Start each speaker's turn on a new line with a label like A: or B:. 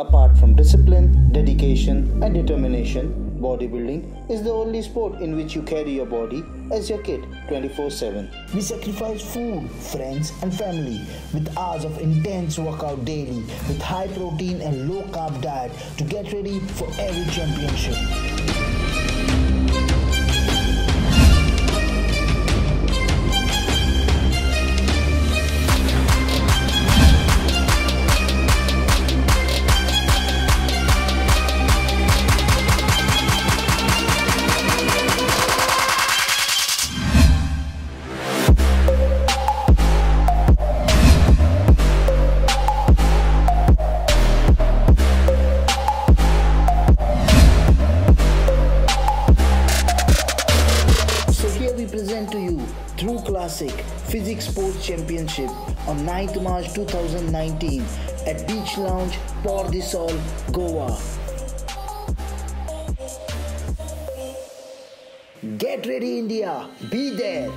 A: Apart from discipline, dedication, and determination, bodybuilding is the only sport in which you carry your body as your kit 24 7.
B: We sacrifice food, friends, and family with hours of intense workout daily with high protein and low carb diet to get ready for every championship. Present to you True Classic Physique Sports Championship on 9th March 2019 at Beach Lounge, Port Sol, Goa. Get ready India, be there.